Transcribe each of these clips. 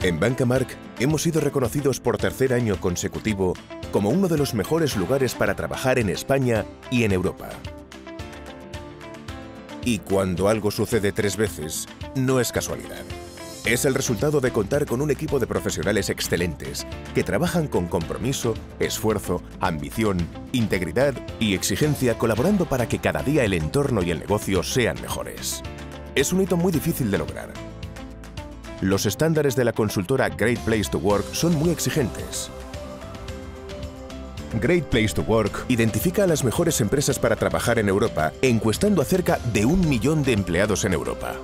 En Bancamark hemos sido reconocidos por tercer año consecutivo como uno de los mejores lugares para trabajar en España y en Europa. Y cuando algo sucede tres veces, no es casualidad. Es el resultado de contar con un equipo de profesionales excelentes que trabajan con compromiso, esfuerzo, ambición, integridad y exigencia colaborando para que cada día el entorno y el negocio sean mejores. Es un hito muy difícil de lograr. Los estándares de la consultora Great Place to Work son muy exigentes. Great Place to Work identifica a las mejores empresas para trabajar en Europa, encuestando a cerca de un millón de empleados en Europa.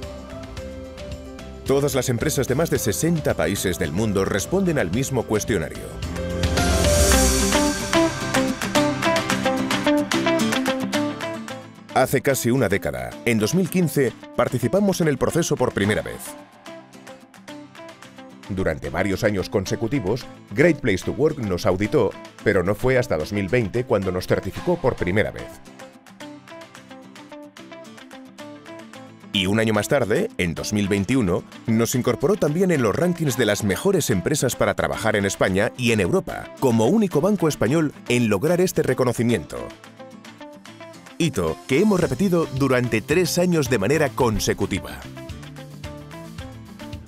Todas las empresas de más de 60 países del mundo responden al mismo cuestionario. Hace casi una década, en 2015, participamos en el proceso por primera vez. Durante varios años consecutivos, Great Place to Work nos auditó, pero no fue hasta 2020 cuando nos certificó por primera vez. Y un año más tarde, en 2021, nos incorporó también en los rankings de las mejores empresas para trabajar en España y en Europa, como único banco español en lograr este reconocimiento. Hito que hemos repetido durante tres años de manera consecutiva.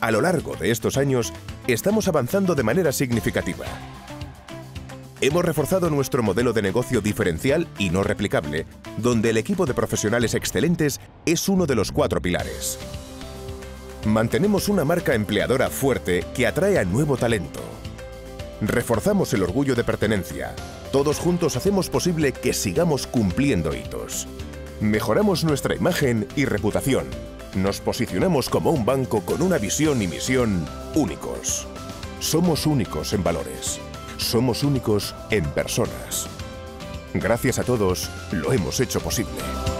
A lo largo de estos años, estamos avanzando de manera significativa. Hemos reforzado nuestro modelo de negocio diferencial y no replicable, donde el equipo de profesionales excelentes es uno de los cuatro pilares. Mantenemos una marca empleadora fuerte que atrae a nuevo talento. Reforzamos el orgullo de pertenencia. Todos juntos hacemos posible que sigamos cumpliendo hitos. Mejoramos nuestra imagen y reputación. Nos posicionamos como un banco con una visión y misión únicos. Somos únicos en valores somos únicos en personas. Gracias a todos, lo hemos hecho posible.